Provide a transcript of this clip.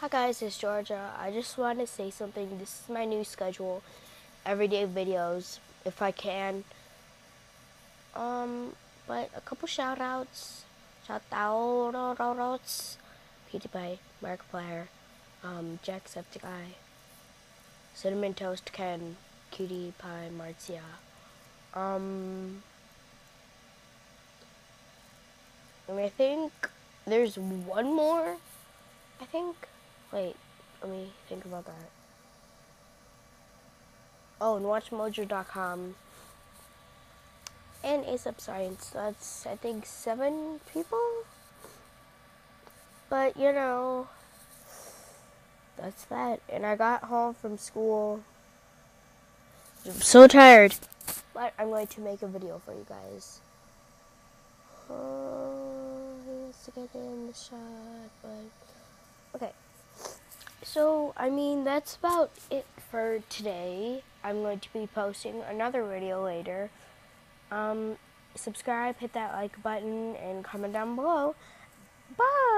Hi guys, it's Georgia. I just want to say something. This is my new schedule. Everyday videos, if I can. Um, but a couple shout outs. Shout outs. PewDiePie, Markiplier, um, Jacksepticeye, Cinnamon Toast Ken, Cutie Pie Marzia. Um, I think there's one more. I think. Wait, let me think about that. Oh, and WatchMojo.com and ASAP Science. That's I think seven people. But you know, that's that. And I got home from school. I'm so tired, but I'm going to make a video for you guys. Uh, oh, he wants to get in the shot, but. So, I mean, that's about it for today. I'm going to be posting another video later. Um, subscribe, hit that like button, and comment down below. Bye!